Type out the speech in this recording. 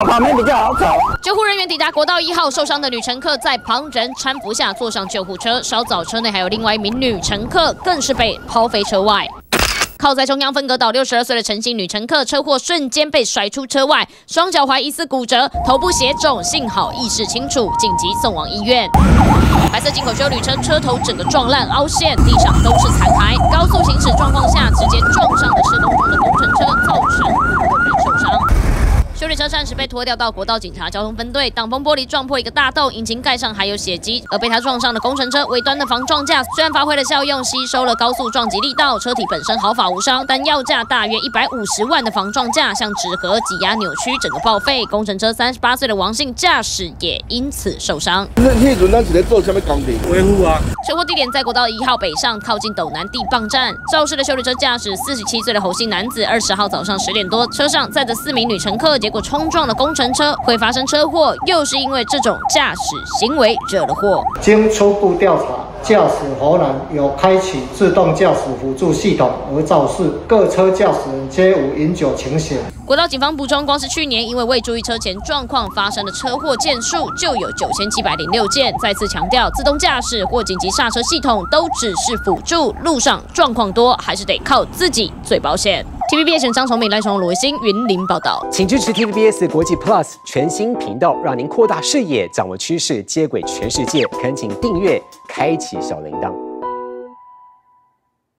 旁边比较好走。救护人员抵达国道一号，受伤的女乘客在旁人搀扶下坐上救护车。稍早，车内还有另外一名女乘客，更是被抛飞车外。靠在中央分隔岛六十二岁的陈姓女乘客，车祸瞬间被甩出车外，双脚踝疑似骨折，头部血肿，幸好意识清楚，紧急送往医院。白色进口修旅车车头整个撞烂凹陷，地上都是残骸。高速行驶状况下，直接撞上了施工中的工程车，造成。修理车暂时被拖掉到国道警察交通分队，挡风玻璃撞破一个大洞，引擎盖上还有血迹。而被他撞上的工程车尾端的防撞架虽然发挥了效用，吸收了高速撞击力道，车体本身毫发无伤，但要价大约一百五十万的防撞架像纸盒挤压扭曲，整个报废。工程车三十八岁的王姓驾驶也因此受伤。那那阵咱是在做什么工程？维护啊。车祸地点在国道一号北上，靠近斗南地磅站。肇事的修理车驾驶四十七岁的侯姓男子，二十号早上十点多，车上载着四名女乘客，结果冲撞的工。程车会发生车祸，又是因为这种驾驶行为惹了祸。经初步调查，驾驶荷兰有开启自动驾驶辅助系统而肇事，各车驾驶人皆无饮酒情形。国道警方补充，光是去年因为未注意车前状况发生的车祸件数就有九千七百零六件。再次强调，自动驾驶或紧急刹车系统都只是辅助，路上状况多还是得靠自己最保险。TVBS 张崇敏、赖崇罗新云林报道，请支持 TVBS 国际 Plus 全新频道，让您扩大视野，掌握趋势，接轨全世界。恳请订阅，开启小铃铛。